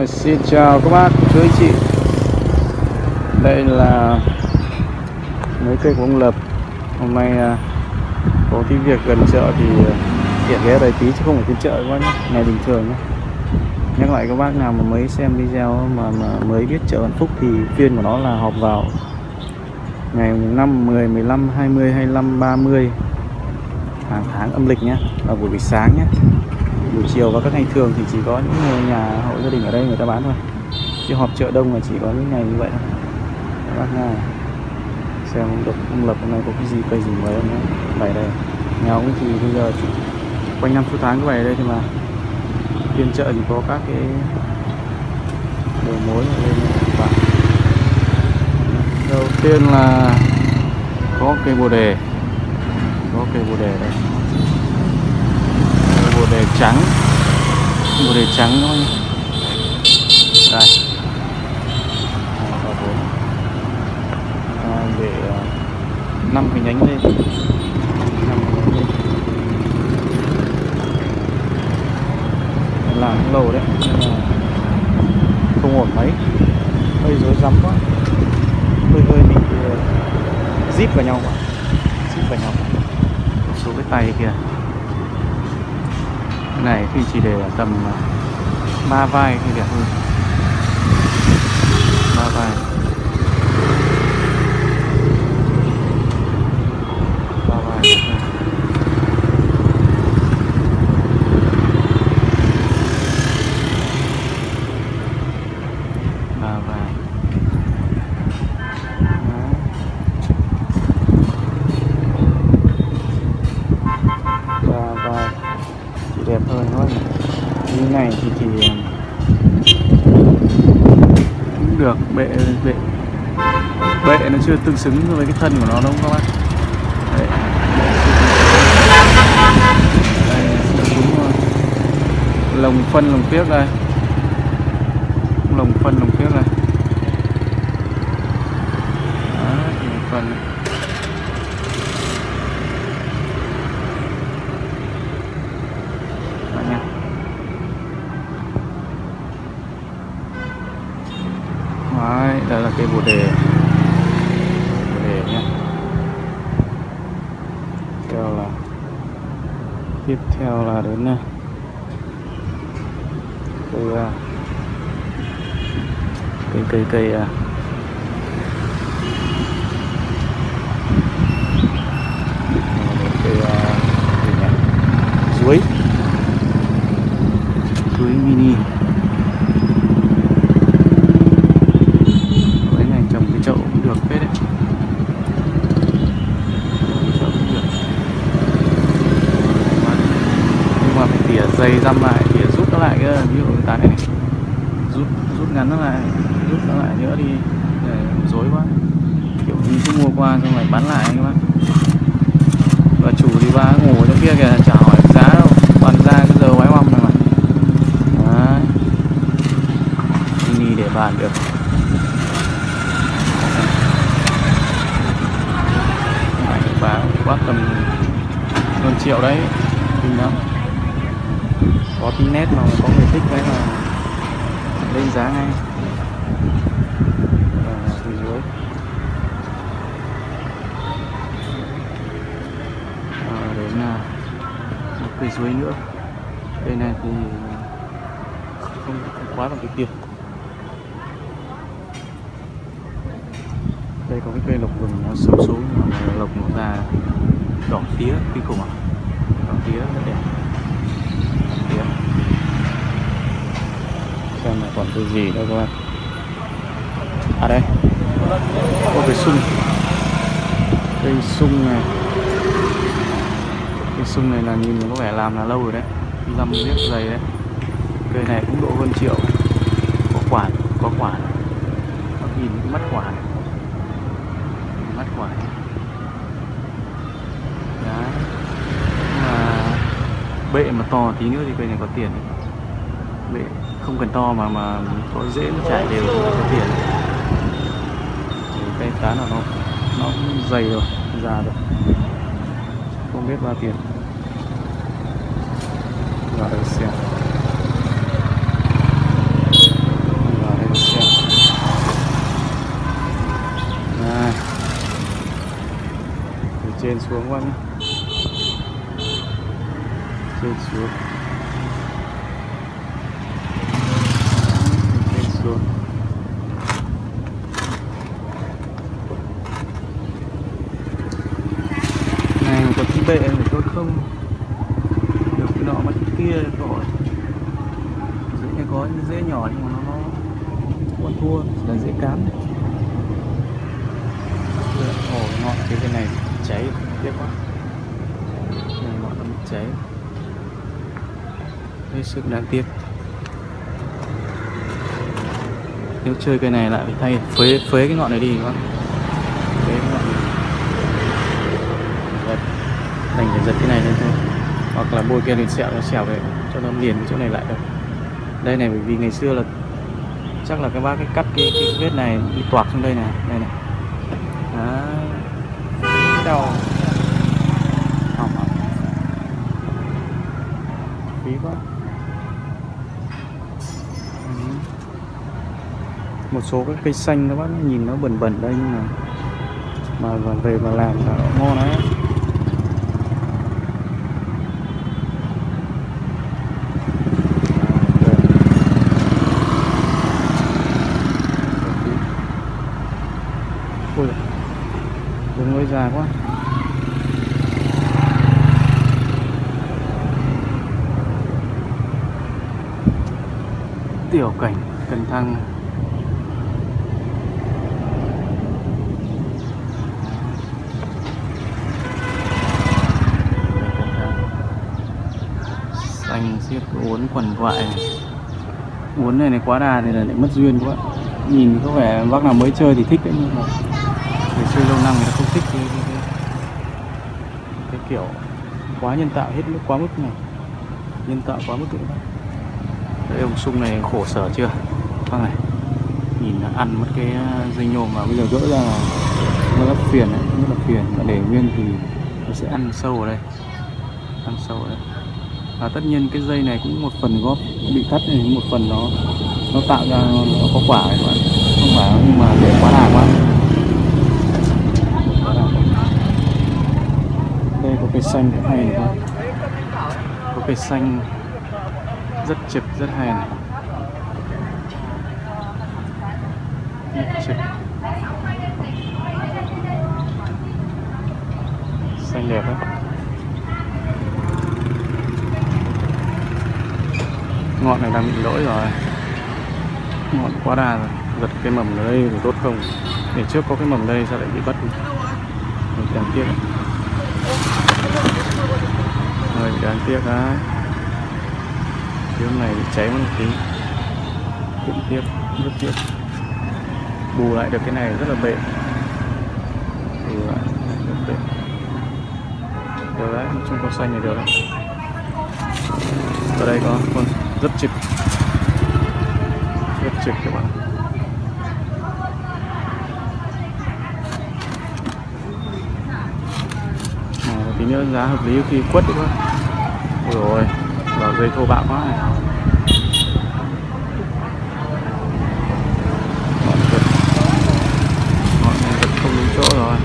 Rồi, xin chào các bác, chú anh chị. Đây là mấy cây của ông Lập. Hôm nay à, có cái việc gần chợ thì à, tiện ghé đây tí chứ không phải phiên chợ các bác nhé. Ngày bình thường nhé. Nhắc lại các bác nào mà mới xem video mà, mà mới biết chợ Hạnh Phúc thì phiên của nó là họp vào Ngày 5, 10, 15, 20, 25, 30 hàng tháng âm lịch nhé Là buổi sáng nhé buổi chiều và các ngày thường thì chỉ có những người nhà hộ gia đình ở đây người ta bán thôi. Chứ họp chợ đông là chỉ có những ngày như vậy thôi. Các bác nha xem ông lập ông lập hôm nay có cái gì, cây gì mới không bày đây. Nhà ông thì bây giờ chỉ quanh năm suốt tháng cứ bày đây thôi mà. Phiên chợ thì có các cái đồ mối ở lên và đầu tiên là có cây bồ đề. Có cây bồ đề đây đề trắng. Bộ đề trắng thôi. Đây. Ba bốn. À, để ờ, năm cái nhánh lên. Năm cái nhánh lên. Làm lâu đấy không ổn mấy. Hơi rối rắm quá. Hơi hơi bị ờ, zip vào nhau quá. Zip vào nhau. Một số cái tay kìa này thì chỉ để tầm à, ba vai thì đẹp hơn ba vai ba vai đẹp hơn. ba vai Đấy. ba vai thì đẹp hơn thôi như này thì thì ờ, cũng được bệ bệ bệ nó chưa tương xứng với cái thân của nó đúng không các bác Đấy. Đây, đúng rồi. lồng phân lồng tiếc đây lồng phân lồng tiếc đây. Phần lồng phân Bạn nha Đấy, đây là cây bồ đề Bồ đề nhé. Theo là, Tiếp theo là đến à, à, cây cây cây à. cây suối cây mini cái này trồng cái chậu cũng được phết đấy Cái chậu cũng được nhưng mà, nhưng mà phải tỉa dày răm lại tỉa rút nó lại cái ví dụ cái này, này rút rút ngắn nó lại rút nó lại nữa đi để dối quá. Kiểu như cứ mua qua xong lại bán lại các bác và chủ thì ba ngủ trong kia kìa chả hỏi giá đâu. Toàn ra cái giờ quái mong này mà. Đấy. Mini để bàn được. Đấy, quá tầm hơn triệu đấy kinh lắm có tí nét mà có người thích đấy là lên giá ngay. Và từ dưới. À, đến là một cây dưới nữa. Cây này thì không, không quá là cái tiền. Đây có cái cây lộc vừng nó xấu xuống mà lộc nó ra đỏ tía kinh khủng à đỏ tía rất đẹp đỏ tía xem là còn cái gì nữa các bạn. À đây. Có cái sung. Cây sung này. Cây sung này là nhìn có vẻ làm là lâu rồi đấy. Dăm viết dày đấy. Cây này cũng độ hơn triệu. Có quả có quả có nhìn cái mắt quả này. Mắt quả này. đấy. Nhưng mà bệ mà to tí nữa thì cây này có tiền đấy. bệ không cần to mà mà có dễ nó chảy đều có tiền cái cá nào nó nó dày rồi, già rồi. Không biết bao tiền. Vào đây xem. Vào đây xem. Này. Từ trên xuống quá nhé trên xuống. Bệ thì tôi không được cái nọ mất kia rồi dễ có những dễ nhỏ nhưng mà nó nó còn thua, là dễ cán ồ ngọn cái bên này cháy tiếc quá. Này, ngọn nó cháy. Hết sức đáng tiếc. Nếu chơi cây này lại phải thay, phế phế cái ngọn này đi các không phế cái ngọn này Đấy đành phải giật cái này lên thôi. Hoặc là bôi kia liền sẹo nó xẻo vậy cho nó liền cái chỗ này lại được. Đây này bởi vì ngày xưa là chắc là các bác cái cắt cái, cái vết này đi toạc xuống đây này đây này. Đấy. Đầu hỏng hỏng. Phí quá. Một số các cây xanh các bác nhìn nó bẩn bẩn đây nhưng mà mà, mà về mà làm là ngon đấy Ôi giời, đường lối dài quá tiểu cảnh cần thăng xanh vẫn quần quại. Uốn này này quá đà thì là lại mất duyên quá. Nhìn có vẻ bác nào mới chơi thì thích đấy nhưng mà người chơi lâu năm người ta không thích cái, cái, cái, cái kiểu quá nhân tạo hết mức quá mức này. Nhân tạo quá mức nữa Đấy, ông sung này khổ sở chưa? Bác này Nhìn nó ăn mất cái uh, dây nhôm mà bây giờ gỡ ra là nó rất phiền đấy Rất là phiền. Mà để nguyên thì nó sẽ ăn sâu ở đây. Ăn sâu ở đây. Và tất nhiên cái dây này cũng một phần góp Bị cắt này một phần nó Nó tạo ra nó có quả các bạn Không phải nhưng mà để quá đà quá. Đây có cây xanh cũng hay này các bạn Có cây xanh rất chụp rất hay này rất trực xanh đẹp đấy ngọn này đang bị lỗi rồi. Ngọn quá đà rồi. Giật cái mầm ở đây thì tốt không? Để trước có cái mầm đây sao lại bị bắt? Mình đáng tiếc rồi đáng tiếc á, cái này bị cháy một tí. Cũng tiếc rất tiếc. Bù lại được cái này rất là bệ. Bù lại rất bệ. Được đấy nói chung con xanh này được đấy ở đây có con rất chịch rất chịch các bạn. À, tí nữa giá hợp lý khi quất được quá ôi rồi vào dây thô bạo quá này. Không đúng chỗ rồi.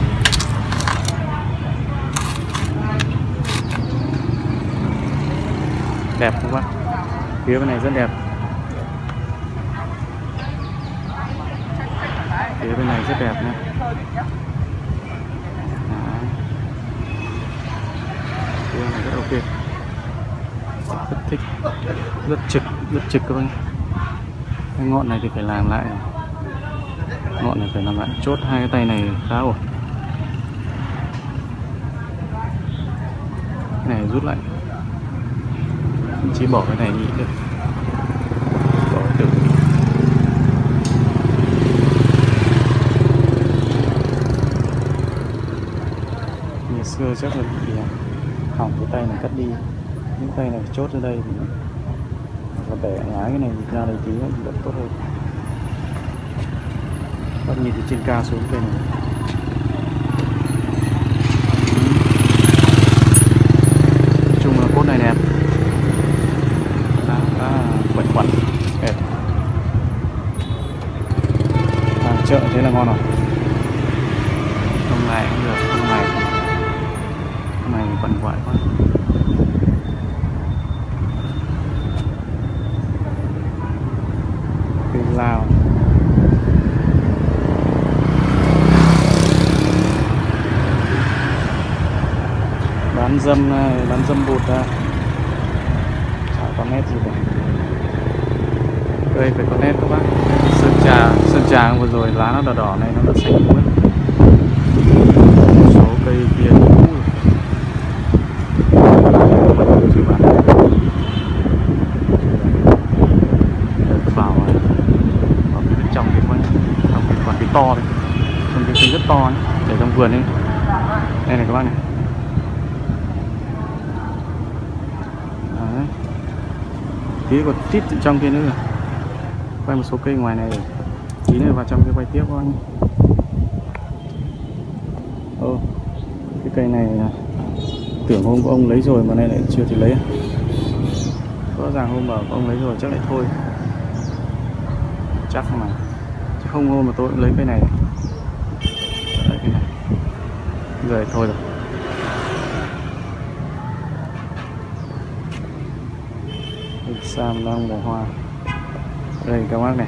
Đẹp không bác phía bên này rất đẹp. Phía bên này rất đẹp nha. Phía này rất ok. Rất thích. Rất trực rất trực các bạn cái ngọn này thì phải làm lại ngọn này phải làm lại. Chốt hai cái tay này khá ổn. Cái này rút lại chỉ bỏ cái này đi được. Bỏ được ngày xưa chắc là bị à, hỏng cái tay này cắt đi. Những tay này chốt ở đây thì nó bẻ ngái cái này ra đây tí nó vẫn tốt hơn. Bắt nhìn từ trên cao xuống đây này nói chung là cốt này đẹp khá khá bẩn quẩn đẹp làm chợ thế là ngon rồi không này cũng được không này quằn quại quá cây lao bán dâm này bán dâm bột, ra. Chả có nét gì cả. Cây phải có nét các bác. Sơn trà sơn trà vừa rồi lá nó đỏ đỏ này nó đã xanh quá một số cây kia cũ rồi. Chưa bán Đây, cứ bảo là bảo cái bên trong kia quá trong cái quả cái to đấy trong cái cây rất to ấy. để trong vườn ấy. Đây này các bác này Đấy tí còn tít trong kia nữa. Rồi quay một số cây ngoài này. Tí nữa vào trong kia quay tiếp các anh. Ô, cái cây này à, tưởng hôm của ông lấy rồi mà nay lại chưa thì lấy à? rõ ràng hôm bảo ông lấy rồi chắc lại thôi. Chắc mà. Chứ không hôm mà tôi cũng lấy cây này. Lấy cây này. Rồi thôi rồi. Sam đang mùa hoa. Đây, các bác này.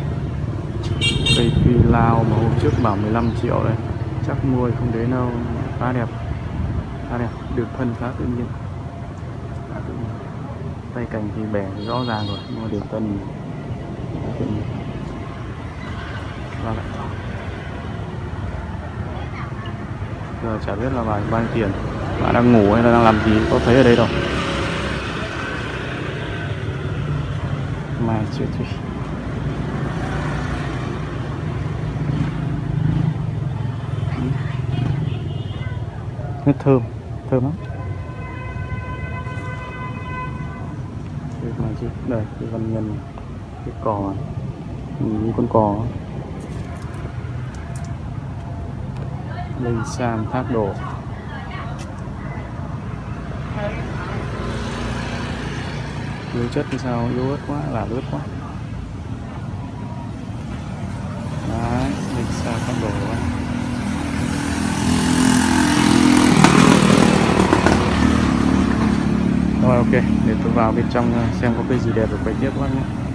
Cây phi lao mà hôm trước bảo 15 triệu đây. Chắc mua thì không đến đâu. Khá đẹp. Khá đẹp. Được thân khá tự nhiên. Tay cành thì bẻ thì rõ ràng rồi. Nhưng mà đường tân khá tự nhiên. Vâng Lại giờ chả biết là bà bao nhiêu tiền. Bạn đang ngủ hay là đang làm gì? Có thấy ở đây đâu. Mai thơm thơm lắm. Đây này chứ đây, cái văn nhân, cái cò. Này. nhìn như con cò. Đây sam thác đổ. Dưới chất thì sao? Yếu ớt quá là ướt quá. Đấy, mình xa con đổ quá rồi, ok, để tôi vào bên trong ờ, xem có cái gì đẹp được quay tiếp các bác nhé.